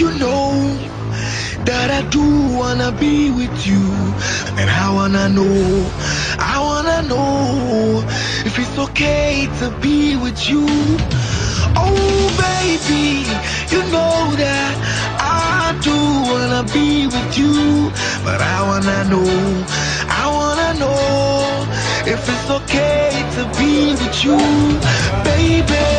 you know that I do wanna be with you. And I wanna know, I wanna know if it's okay to be with you. Oh baby, you know that I do wanna be with you. But I wanna know, I wanna know if it's okay to be with you, baby.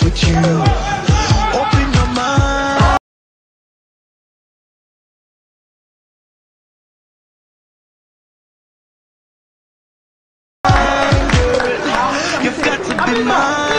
with you. Open your mind. You've got to be mine.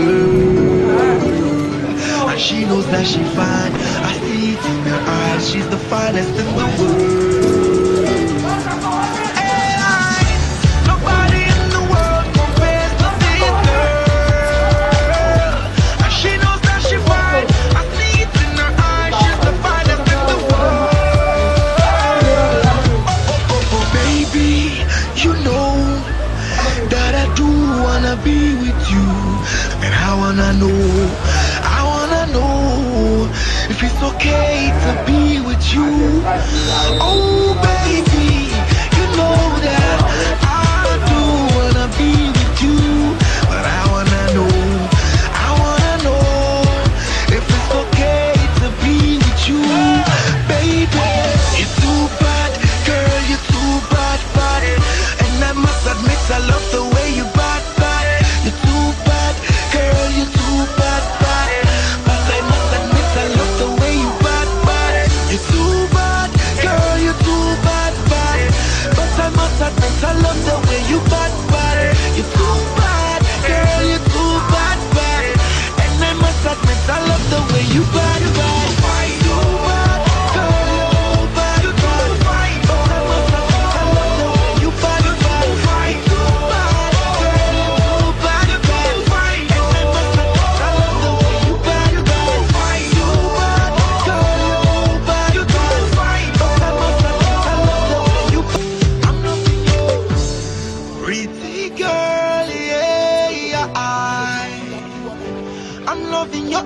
blue. And she knows that she's fine. I see it in her eyes. She's the finest in the world. if it's okay to be with you. Oh, baby, you know.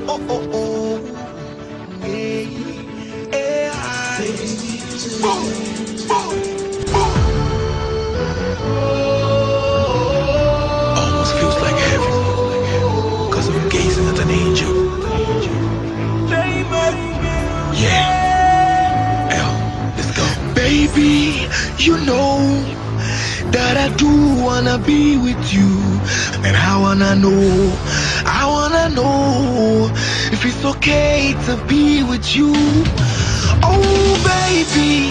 oh, oh, oh. Yeah. Boom. Almost feels like heaven, cause I'm gazing at an angel. Yeah. L, let's go. Baby, you know that I do wanna be with you. And I wanna know, I wanna know it's okay to be with you. Oh, baby,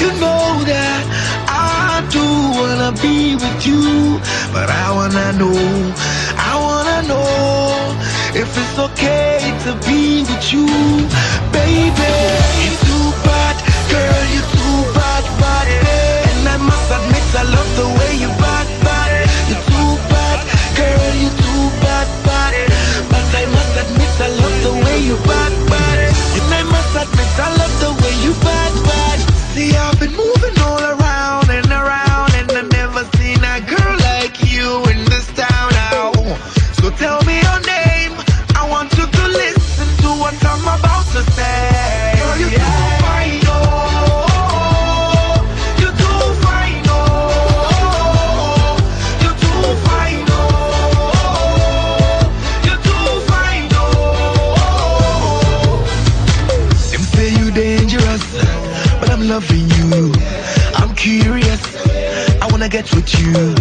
you know that I do wanna be with you, but I wanna know, I wanna know if it's okay to be with you, baby. To say. Girl, you're too fine, oh. You're too fine, oh. You're too fine, oh. You're too fine, oh. Them say you dangerous, but I'm loving you. I'm curious, I wanna get with you.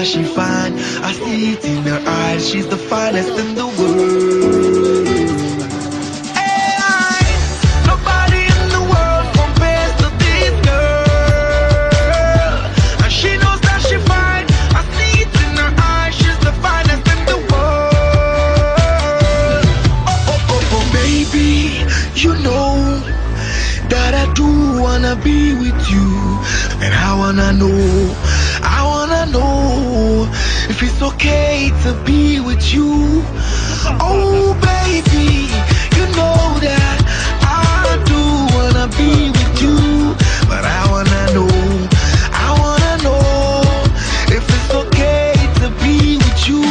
That she fine. I see it in her eyes. She's the finest in the world. Nobody in the world compares to this girl. And she knows that she fine. I see it in her eyes. She's the finest in the world. Oh, oh, oh, baby, you know that I do wanna be with you, and I wanna know, I wanna know if it's okay to be with you. Oh, baby, you know that I do wanna be with you, but I wanna know, I wanna know if it's okay to be with you,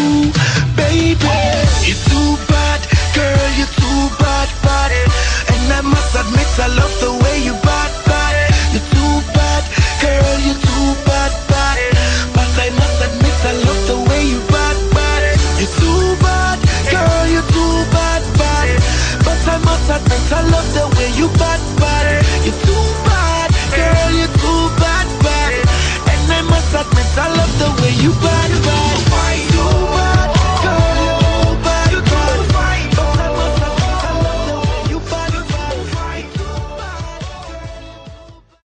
baby. You're too bad, girl, you're too bad, bad. And I must admit, I love the way